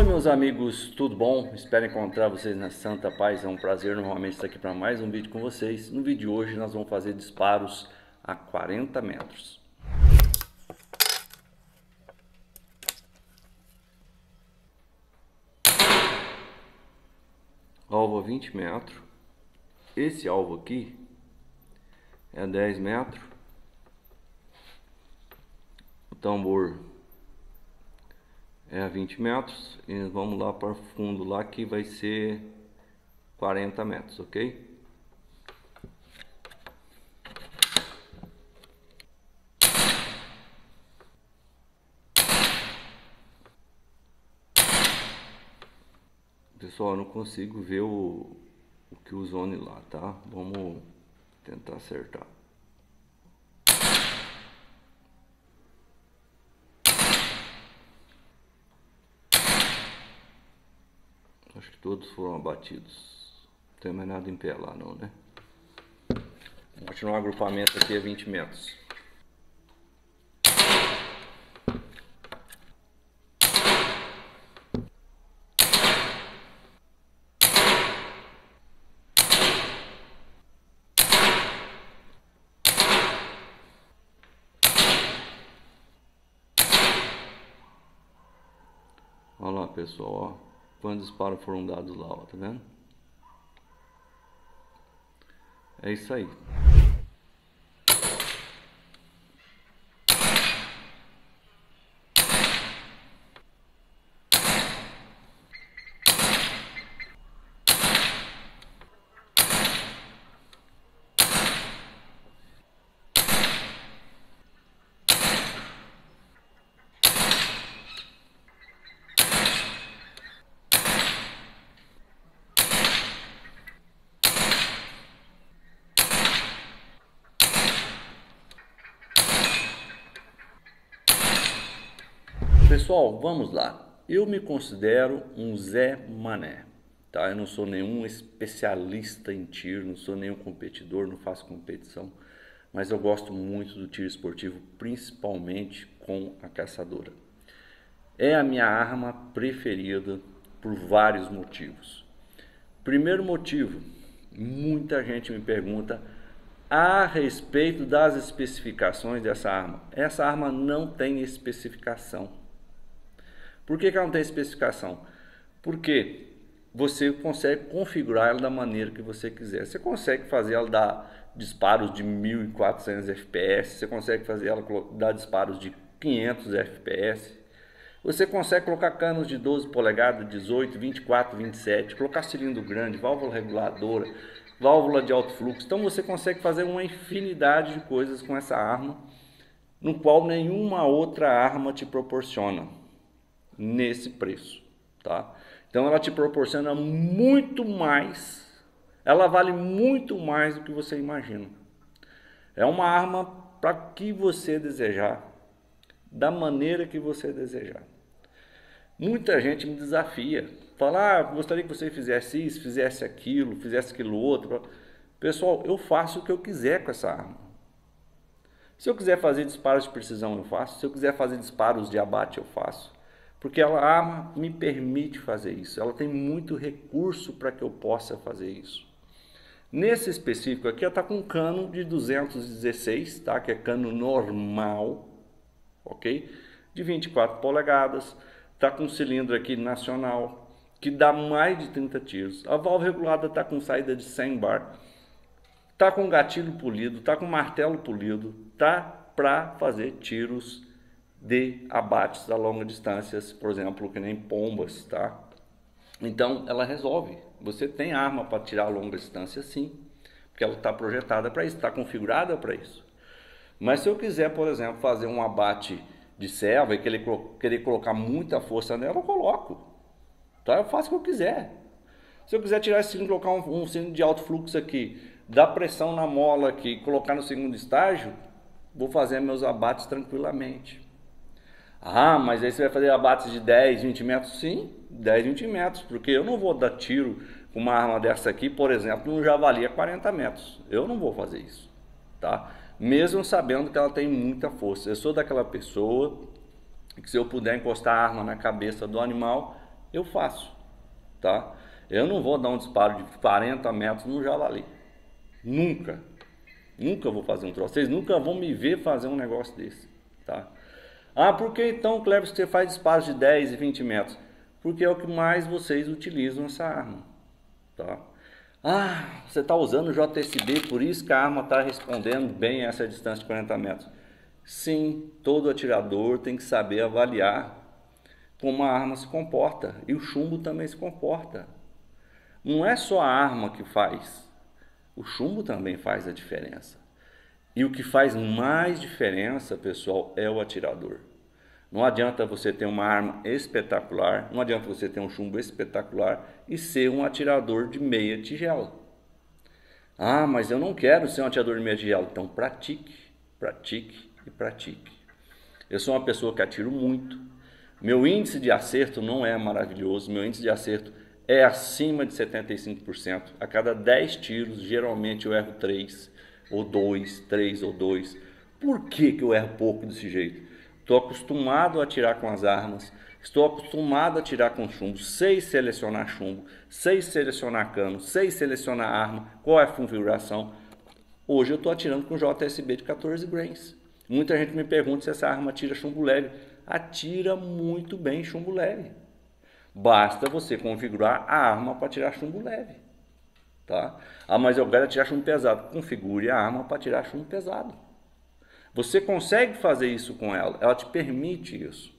Oi meus amigos, tudo bom? Espero encontrar vocês na Santa Paz, é um prazer novamente estar aqui para mais um vídeo com vocês. No vídeo de hoje nós vamos fazer disparos a 40 metros. Alvo a 20 metros. Esse alvo aqui é 10 metros. O tambor é a 20 metros e vamos lá para fundo lá que vai ser 40 metros, ok? Pessoal, eu não consigo ver o, o que o zone lá, tá? Vamos tentar acertar. Acho que todos foram abatidos. Não tem mais nada em pé lá não, né? Vamos continuar o agrupamento aqui a 20 metros. Olha lá pessoal, ó. Quantos disparos foram dados lá, ó, tá vendo? É isso aí. Pessoal, vamos lá. Eu me considero um Zé Mané, tá? Eu não sou nenhum especialista em tiro, não sou nenhum competidor, não faço competição, mas eu gosto muito do tiro esportivo, principalmente com a caçadora. É a minha arma preferida por vários motivos. Primeiro motivo, muita gente me pergunta a respeito das especificações dessa arma. Essa arma não tem especificação. Por que, que ela não tem especificação? Porque você consegue configurar ela da maneira que você quiser. Você consegue fazer ela dar disparos de 1400 FPS, você consegue fazer ela dar disparos de 500 FPS. Você consegue colocar canos de 12 polegadas, 18, 24, 27, colocar cilindro grande, válvula reguladora, válvula de alto fluxo. Então você consegue fazer uma infinidade de coisas com essa arma, no qual nenhuma outra arma te proporciona nesse preço, tá? Então ela te proporciona muito mais, ela vale muito mais do que você imagina. É uma arma para que você desejar, da maneira que você desejar. Muita gente me desafia, fala, ah, gostaria que você fizesse isso, fizesse aquilo, fizesse aquilo outro. Pessoal, eu faço o que eu quiser com essa arma. Se eu quiser fazer disparos de precisão, eu faço. Se eu quiser fazer disparos de abate, eu faço. Porque ela arma me permite fazer isso. Ela tem muito recurso para que eu possa fazer isso. Nesse específico aqui, ela está com um cano de 216, tá? que é cano normal, ok? De 24 polegadas. Está com um cilindro aqui nacional, que dá mais de 30 tiros. A válvula regulada está com saída de 100 bar. Está com gatilho polido, está com martelo polido. Tá para fazer tiros de abates a longa distância, por exemplo, que nem pombas, tá? Então, ela resolve. Você tem arma para tirar a longa distância, sim, porque ela está projetada para isso, está configurada para isso. Mas se eu quiser, por exemplo, fazer um abate de selva e querer, querer colocar muita força nela, eu coloco. Tá? Eu faço o que eu quiser. Se eu quiser tirar esse cilindro, colocar um, um de alto fluxo aqui, dar pressão na mola aqui, colocar no segundo estágio, vou fazer meus abates tranquilamente. Ah, mas aí você vai fazer abates de 10, 20 metros? Sim, 10, 20 metros, porque eu não vou dar tiro com uma arma dessa aqui, por exemplo, no javali a 40 metros. Eu não vou fazer isso, tá? Mesmo sabendo que ela tem muita força. Eu sou daquela pessoa que se eu puder encostar a arma na cabeça do animal, eu faço, tá? Eu não vou dar um disparo de 40 metros no javali. Nunca. Nunca vou fazer um troço. Vocês nunca vão me ver fazer um negócio desse, tá? Ah, por que então, Cleber, você faz disparos de 10 e 20 metros? Porque é o que mais vocês utilizam essa arma, tá? Ah, você está usando o JSB, por isso que a arma está respondendo bem a essa distância de 40 metros. Sim, todo atirador tem que saber avaliar como a arma se comporta e o chumbo também se comporta. Não é só a arma que faz, o chumbo também faz a diferença. E o que faz mais diferença, pessoal, é o atirador. Não adianta você ter uma arma espetacular, não adianta você ter um chumbo espetacular e ser um atirador de meia tigela. Ah, mas eu não quero ser um atirador de meia tigela. Então pratique, pratique e pratique. Eu sou uma pessoa que atiro muito. Meu índice de acerto não é maravilhoso, meu índice de acerto é acima de 75%. A cada 10 tiros, geralmente eu erro 3 ou 2, 3 ou 2. Por que, que eu erro pouco desse jeito? Estou acostumado a atirar com as armas, estou acostumado a atirar com chumbo, sei selecionar chumbo, sei selecionar cano, sei selecionar arma, qual é a configuração. Hoje eu estou atirando com JSB de 14 grains. Muita gente me pergunta se essa arma atira chumbo leve. Atira muito bem chumbo leve. Basta você configurar a arma para tirar chumbo leve. Tá? Ah, mas eu quero tirar chumbo pesado. Configure a arma para tirar chumbo pesado. Você consegue fazer isso com ela, ela te permite isso.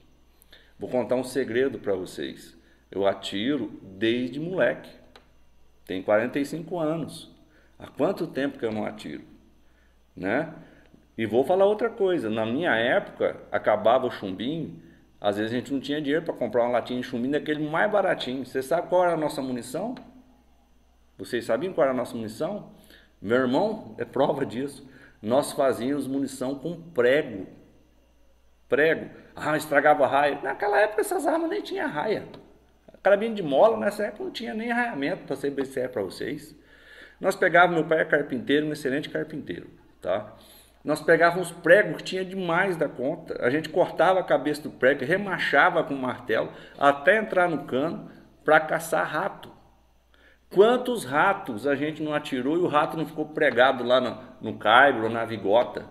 Vou contar um segredo para vocês. Eu atiro desde moleque. Tenho 45 anos. Há quanto tempo que eu não atiro? Né? E vou falar outra coisa. Na minha época, acabava o chumbinho, às vezes a gente não tinha dinheiro para comprar uma latinha de chumbinho daquele mais baratinho. Você sabe qual era a nossa munição? Vocês sabiam qual era a nossa munição? Meu irmão é prova disso. Nós fazíamos munição com prego. Prego. Ah, estragava raia. Naquela época essas armas nem tinha raia. Carabina de mola nessa época não tinha nem raiamento, para ser bem para vocês. Nós pegávamos, meu pai é carpinteiro, um excelente carpinteiro, tá? Nós pegávamos pregos que tinha demais da conta. A gente cortava a cabeça do prego, remachava com o martelo até entrar no cano para caçar rato. Quantos ratos a gente não atirou e o rato não ficou pregado lá no, no caibro ou na vigota?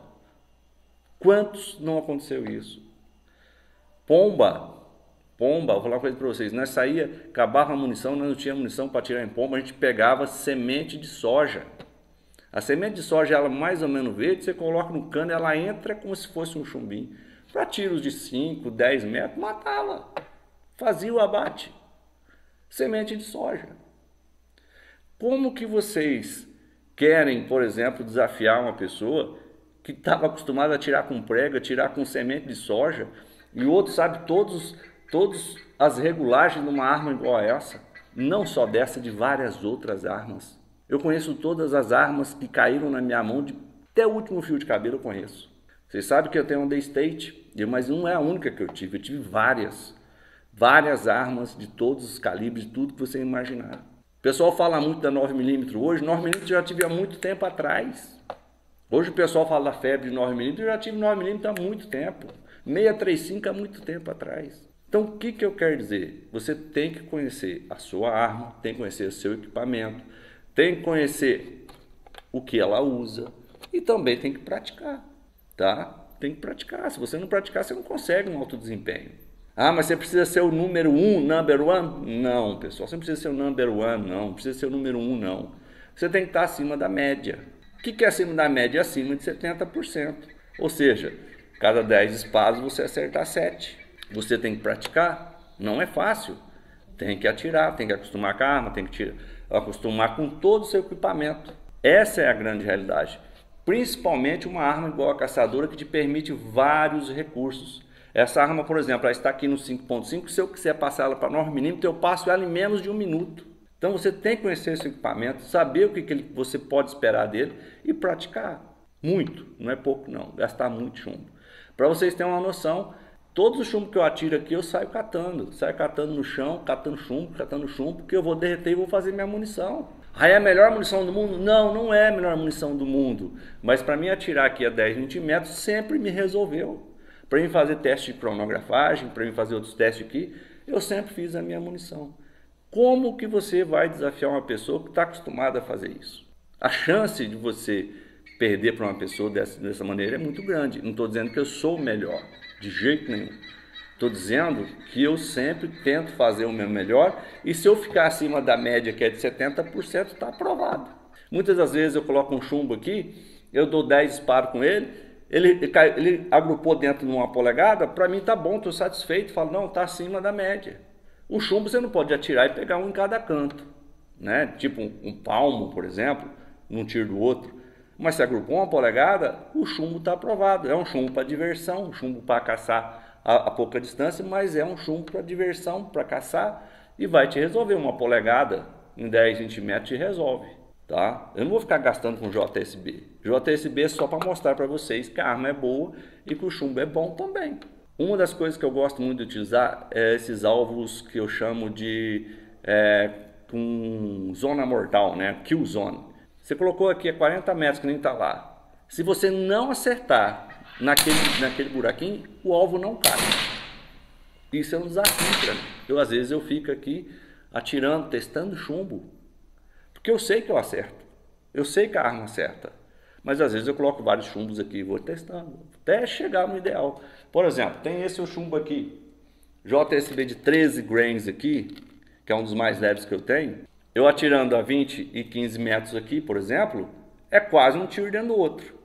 Quantos não aconteceu isso? Pomba, pomba, vou falar uma coisa para vocês. Nós saía, acabava a munição, nós não tinha munição para tirar em pomba, a gente pegava semente de soja. A semente de soja, ela mais ou menos verde, você coloca no cano, ela entra como se fosse um chumbinho. Para tiros de 5, 10 metros, matava. Fazia o abate. Semente de soja. Como que vocês querem, por exemplo, desafiar uma pessoa que estava acostumada a tirar com prega, tirar com semente de soja, e outro sabe todos, todos as regulagens de uma arma igual a essa? Não só dessa, de várias outras armas. Eu conheço todas as armas que caíram na minha mão, de, até o último fio de cabelo eu conheço. Vocês sabem que eu tenho um The State, mas não é a única que eu tive, eu tive várias. Várias armas de todos os calibres, de tudo que você imaginar. O pessoal fala muito da 9mm hoje, 9mm eu já tive há muito tempo atrás. Hoje o pessoal fala da febre de 9mm, eu já tive 9mm há muito tempo. 635 há muito tempo atrás. Então o que, que eu quero dizer? Você tem que conhecer a sua arma, tem que conhecer o seu equipamento, tem que conhecer o que ela usa e também tem que praticar, tá? Tem que praticar. Se você não praticar, você não consegue um alto desempenho. Ah, mas você precisa ser o número um, number one? Não, pessoal, você não precisa ser o number one, não. Não precisa ser o número um, não. Você tem que estar acima da média. O que é acima da média? Acima de 70%. Ou seja, cada 10 disparos você acertar 7. Você tem que praticar. Não é fácil. Tem que atirar, tem que acostumar com a arma, tem que tirar acostumar com todo o seu equipamento. Essa é a grande realidade. Principalmente uma arma igual a caçadora que te permite vários recursos. Essa arma, por exemplo, ela está aqui no 5.5. Se eu quiser passar ela para 9mm, eu passo ela em menos de um minuto. Então você tem que conhecer esse equipamento, saber o que, que você pode esperar dele e praticar. Muito, não é pouco não, gastar muito chumbo. Para vocês terem uma noção, Todos os chumbos que eu atiro aqui eu saio catando. Saio catando no chão, catando chumbo, catando chumbo, porque eu vou derreter e vou fazer minha munição. Aí é a melhor munição do mundo? Não, não é a melhor munição do mundo. Mas para mim atirar aqui a 10, 20 metros sempre me resolveu. Para mim fazer teste de cronografagem, para mim fazer outros testes aqui, Eu sempre fiz a minha munição. Como que você vai desafiar uma pessoa que está acostumada a fazer isso? A chance de você perder para uma pessoa dessa, dessa maneira é muito grande. Não estou dizendo que eu sou o melhor, de jeito nenhum. Estou dizendo que eu sempre tento fazer o meu melhor e se eu ficar acima da média, que é de 70%, está aprovado. Muitas das vezes eu coloco um chumbo aqui, eu dou 10 disparos com ele, ele, ele, agrupou dentro de uma polegada, para mim tá bom, estou satisfeito, falo, não, está acima da média. O chumbo você não pode atirar e pegar um em cada canto, né? tipo um, um palmo, por exemplo, num tiro do outro. Mas se agrupou uma polegada, o chumbo está aprovado. É um chumbo para diversão, um chumbo para caçar a, a pouca distância, mas é um chumbo para diversão, para caçar e vai te resolver. Uma polegada em 10 centímetros te resolve. Tá? Eu não vou ficar gastando com JSB. JSB é só para mostrar para vocês que a arma é boa e que o chumbo é bom também. Uma das coisas que eu gosto muito de utilizar é esses alvos que eu chamo de é, com zona mortal, né? Kill zone. Você colocou aqui a 40 metros que nem está lá. Se você não acertar naquele, naquele buraquinho, o alvo não cai. Isso é um desafio para mim. Eu, às vezes, eu fico aqui atirando, testando chumbo, porque eu sei que eu acerto. Eu sei que a arma acerta. Mas às vezes eu coloco vários chumbos aqui e vou testando, até chegar no ideal. Por exemplo, tem esse chumbo aqui, JSB de 13 grains aqui, que é um dos mais leves que eu tenho. Eu atirando a 20 e 15 metros aqui, por exemplo, é quase um tiro dentro do outro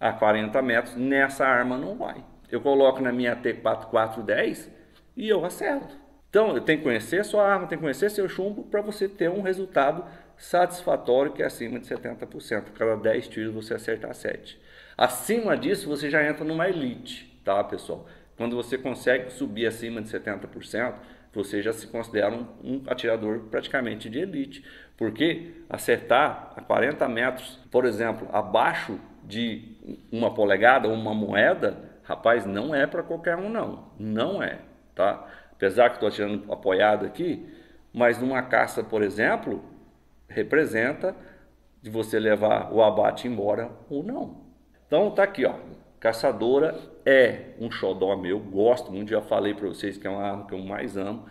a 40 metros, nessa arma não vai. Eu coloco na minha T4410 e eu acerto. Então, eu tenho que conhecer sua arma, tenho que conhecer seu chumbo para você ter um resultado satisfatório que é acima de 70%. Cada 10 tiros você acertar 7. Acima disso, você já entra numa elite, tá, pessoal? Quando você consegue subir acima de 70%, você já se considera um, um, atirador praticamente de elite. Porque acertar a 40 metros, por exemplo, abaixo de uma polegada ou uma moeda, rapaz, não é para qualquer um não, não é, tá? Apesar que estou atirando apoiado aqui, mas numa caça, por exemplo, representa de você levar o abate embora ou não. Então tá aqui, ó, caçadora é um xodó meu, gosto muito, já falei para vocês que é uma arma que eu mais amo,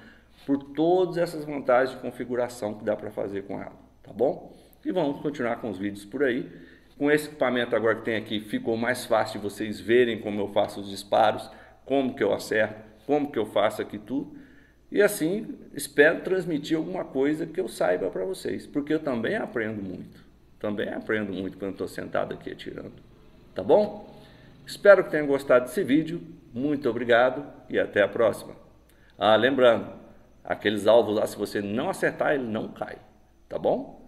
por todas essas vantagens de configuração que dá para fazer com ela, tá bom? E vamos continuar com os vídeos por aí. Com esse equipamento agora que tem aqui, ficou mais fácil de vocês verem como eu faço os disparos, como que eu acerto, como que eu faço aqui tudo. E assim, espero transmitir alguma coisa que eu saiba para vocês, porque eu também aprendo muito. Também aprendo muito quando estou sentado aqui atirando. Tá bom? Espero que tenham gostado desse vídeo. Muito obrigado e até a próxima. Ah, lembrando, aqueles alvos lá, se você não acertar, ele não cai. Tá bom?